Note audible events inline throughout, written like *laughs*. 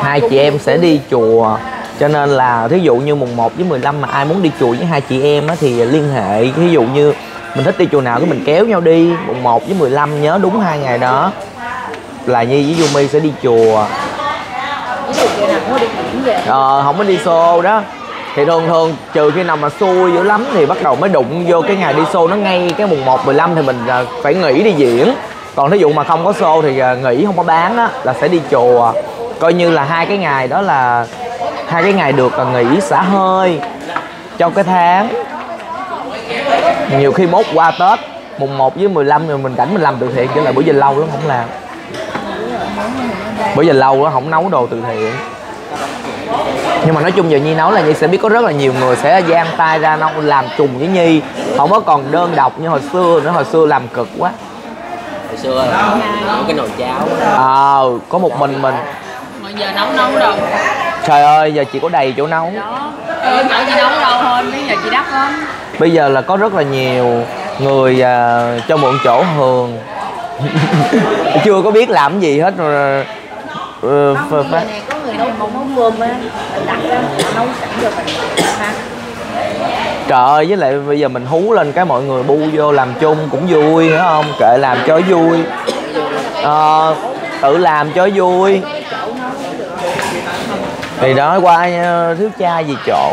hai chị em sẽ đi chùa, cho nên là thí dụ như mùng 1 với 15 mà ai muốn đi chùa với hai chị em á thì liên hệ. Thí dụ như mình thích đi chùa nào cái mình kéo nhau đi, mùng 1 với 15 nhớ đúng hai ngày đó. Là Nhi với Yumi sẽ đi chùa. Ờ không có đi xô đó. Thì thường thường trừ khi nào mà xui dữ lắm thì bắt đầu mới đụng vô cái ngày đi xô. Nó ngay cái mùng 1 15 thì mình à, phải nghỉ đi diễn. Còn thí dụ mà không có xô thì à, nghỉ không có bán á là sẽ đi chùa coi như là hai cái ngày đó là hai cái ngày được là nghỉ xả hơi trong cái tháng. Nhiều khi mốt qua tết mùng 1 với 15 rồi mình rảnh mình làm từ thiện chứ là bữa giờ lâu lắm không làm. Bữa giờ lâu á không nấu đồ từ thiện. Nhưng mà nói chung giờ nhi nấu là nhi sẽ biết có rất là nhiều người sẽ giang tay ra nấu làm trùng với nhi. Không có còn đơn độc như hồi xưa nữa hồi xưa làm cực quá. Hồi xưa là nấu cái nồi cháo. Ờ có một mình mình giờ nấu nấu đâu trời ơi giờ chỉ có đầy chỗ nấu. Đó. Ừ, nhỏ chị nấu đâu thôi bây giờ chị đắt lắm. Bây giờ là có rất là nhiều người à, cho mượn chỗ hường. *laughs* Chưa có biết làm gì hết rồi. Ờ, không phơ bây phá. giờ này có người nấu món cơm á đặt họ nấu sẵn ha trời ơi với lại bây giờ mình hú lên cái mọi người bu vô làm chung cũng vui hiểu không? Kệ làm cho vui. Ờ, tự làm cho vui thì đó qua nha, thiếu cha gì chỗ.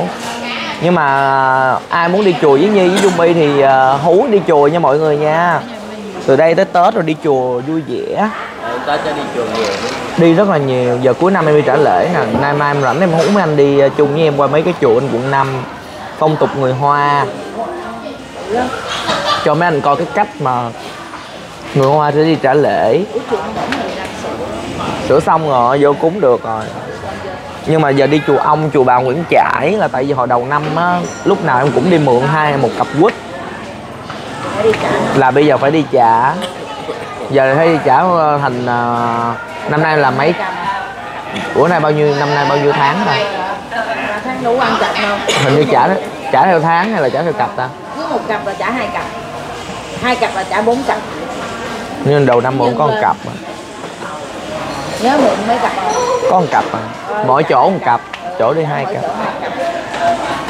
Nhưng mà ai muốn đi chùa với Nhi với Dung thì ờ, hú đi chùa nha mọi người nha. Từ đây tới Tết rồi đi chùa vui vẻ. Ờ, tết cho đi nhiều rất là nhiều. Giờ cuối năm em đi trả lễ nè. Nay mai em rảnh em hú anh đi ờ, chung với em qua mấy cái chùa anh quận 5 phong tục người hoa. Cho mấy anh coi cái cách mà người hoa sẽ đi trả lễ. Sửa xong rồi vô cúng được rồi nhưng mà giờ đi chùa ông chùa bà Nguyễn Trãi là tại vì hồi đầu năm á lúc nào em cũng đi mượn hai một cặp quýt. Là bây giờ phải đi trả. Giờ phải đi trả ờ, thành ờ, năm nay là mấy? Bữa nay bao nhiêu năm nay bao nhiêu tháng ta? Tháng đủ ăn cặp đâu hình như trả trả theo tháng hay là trả theo cặp ta? Cứ một cặp là trả hai cặp. Hai cặp là trả bốn cặp. Nhưng đầu năm mượn có một cặp mà. Nhớ mượn mấy cặp có một cặp mà mỗi chỗ một cặp. Chỗ đi hai cặp.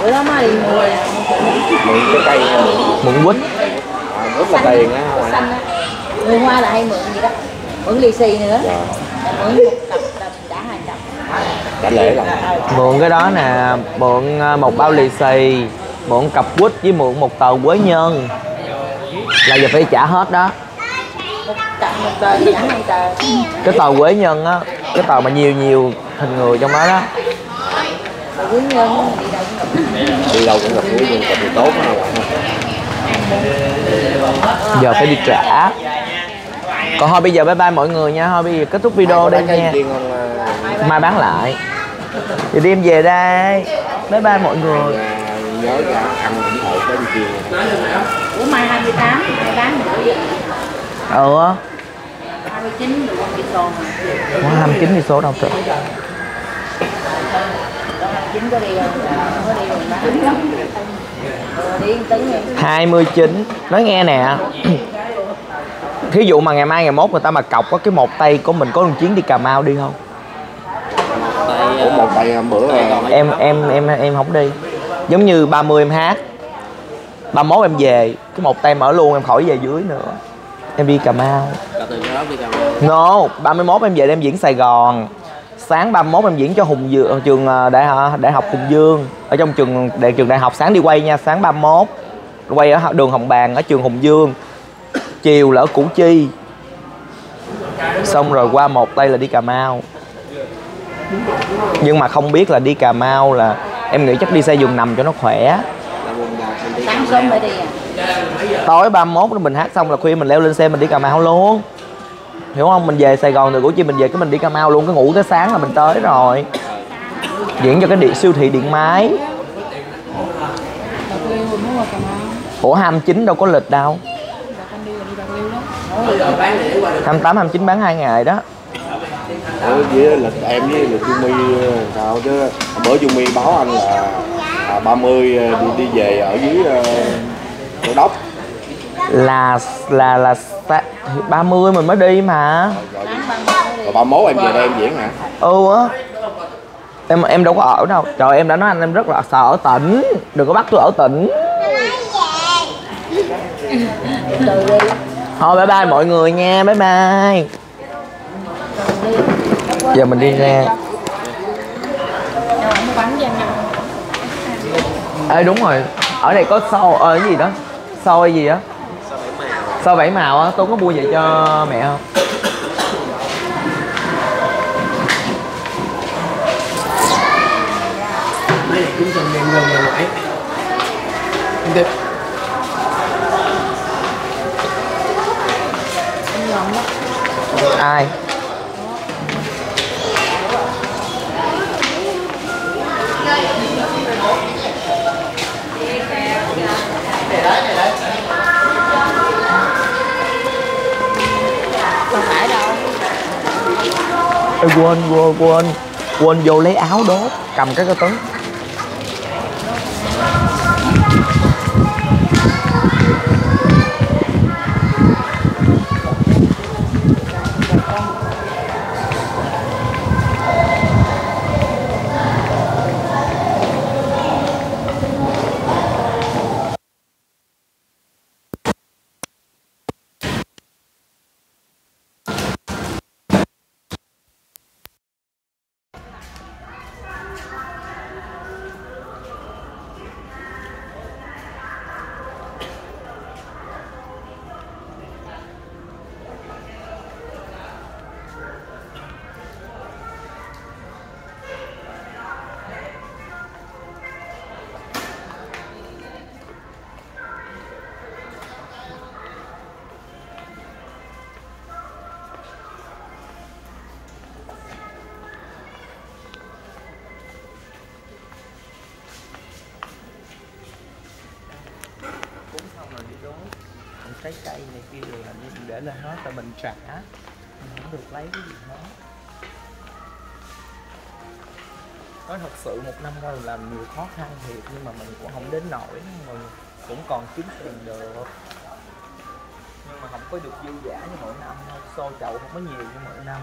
Bữa đó má đi mua mượn cái cây mượn. Quýt. À, rất là tiền á người hoa là hay mượn gì đó. Mượn lì xì nữa. Dạ. mượn một cặp là trả hai cặp. Trả lễ là mượn cái đó nè. Mượn ờ, một bao lì xì. Mượn cặp quýt với mượn một tờ quế nhân. Là giờ phải trả hết đó một cặp một tờ thì trả hai tờ? Cái tờ quế nhân á cái tờ mà nhiều nhiều hình người trong đó đó. Tờ quý nhân. Đi đâu cũng gặp đi đâu cũng gặp quý nhân còn thì tốt ngoại giờ phải đi trả. Còn thôi bây giờ bye bye mọi người nha. Thôi bây giờ kết thúc video đây nha. à, mai bán lại. Thì đi em về đây. Bye bye mọi người. À, nhớ cả ăn ủng hộ cái đi chiên của mai 28 mai bán nữa vậy ừ 29 được con bị sồn có 29 thì số đâu trời? 29 có đi không có đi rồi bán Ờ, đi tấn em. 29 nói nghe nè. *clears throat* Thí dụ mà ngày mai ngày mốt người ta mà cọc có cái một tay của mình có một chuyến đi Cà Mau đi không? Ủa một tay à, bữa à, em em em em không đi. Giống như 30 em hát. 31 em về cái một tay mở luôn em khỏi về dưới nữa. Em đi Cà Mau từ đó đi cầm No, 31 em về em diễn Sài Gòn. Sáng 31 em diễn cho Hùng Dương, trường ờ, đại học, đại học Hùng Dương. Ở trong trường đại trường đại học sáng đi quay nha, sáng 31 Quay ở đường Hồng Bàng ở trường Hùng Dương. Chiều là ở Củ Chi. Xong rồi qua một tay là đi Cà Mau. Nhưng mà không biết là đi Cà Mau là Em nghĩ chắc đi xe giường nằm cho nó khỏe. Sáng sớm đi à? Tối 31 đó mình hát xong là khuya mình leo lên xe mình đi Cà Mau luôn Hiểu không? Mình về Sài Gòn từ Củ Chi mình về cái mình đi Cà Mau luôn Cái ngủ tới sáng là mình tới rồi. Diễn cho cái điện siêu thị điện máy. Bạc Liêu rồi muốn Ủa 29 đâu có lịch đâu. 28, 29 bán 2 ngày đó. Ủa với lịch em với lịch Dung My sao chứ bữa Dung My báo anh là à, 30 à, đi, đi về ở dưới uh, Đốc. Là là là sa- 30 mình mới đi mà. Sáng 30 mới đi rồi ba mốt em về đây em diễn hả? Ừ á. Em em đâu có ở đâu. Trời em đã nói anh em rất là sợ ở tỉnh. Đừng có bắt tôi ở tỉnh. Thôi bye bye mọi người nha. Bye bye. Giờ mình đi ra. Ê đúng rồi. Ở đây có xôi ờ cái gì đó? Xôi gì á xôi bảy màu á? Tôi có mua về cho mẹ không? Đây là cũng cần đèn gần là ngoại Được ai Ê, quên quên quên. Quên vô lấy áo đốt cầm cái cái tấn. Cây này kia đường là mình để lên hết rồi mình trả mình không được lấy cái gì hết. Nói thật sự một năm qua làm nhiều khó khăn thiệt, nhưng mà mình cũng không đến nổi mình cũng còn kiếm tiền được. Nhưng mà không có được dư giả như mỗi năm thôi xô chậu không có nhiều như mỗi năm.